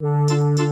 Música